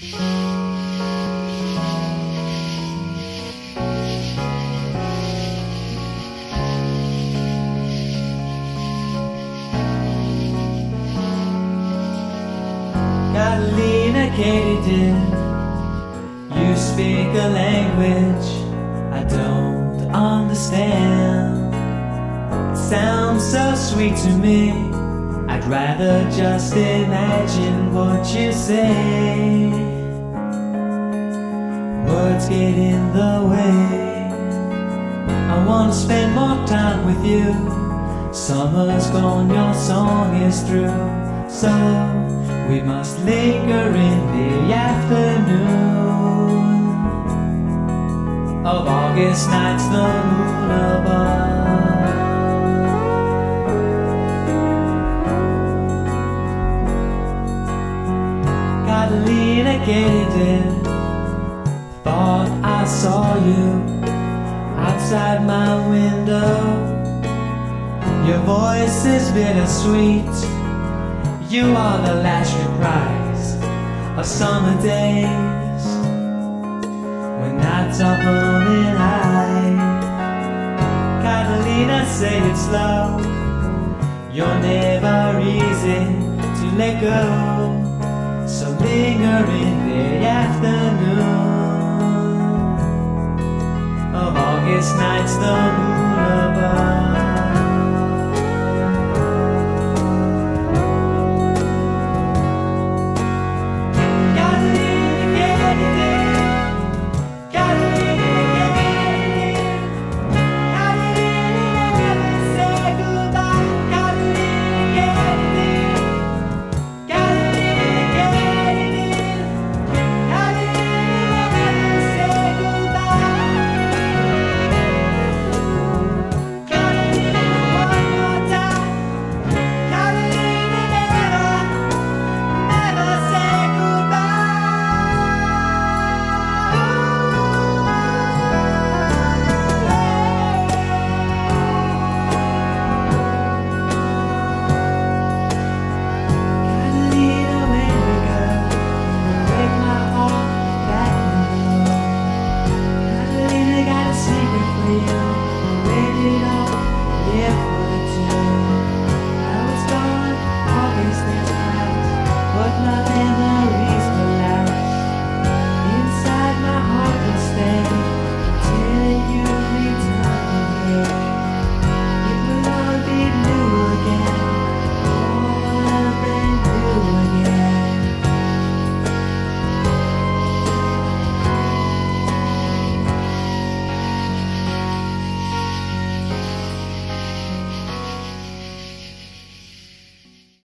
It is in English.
Catalina Katie You speak a language I don't understand. It sounds so sweet to me. I'd rather just imagine what you say Words get in the way. I wanna spend more time with you. Summer's gone, your song is through. So we must linger in the afternoon. Of August nights, the moon above. Catalina saw you outside my window. Your voice is bittersweet You are the last reprise of summer days. When nights are humming high Catalina say it's love You're never easy to let go. So linger in the afternoon nights the moon